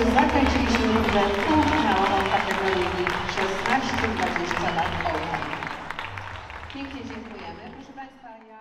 się zakończyliśmy rundę półfinałową kategorii 16-20 lat Open. Pięknie dziękujemy. Proszę Państwa, ja...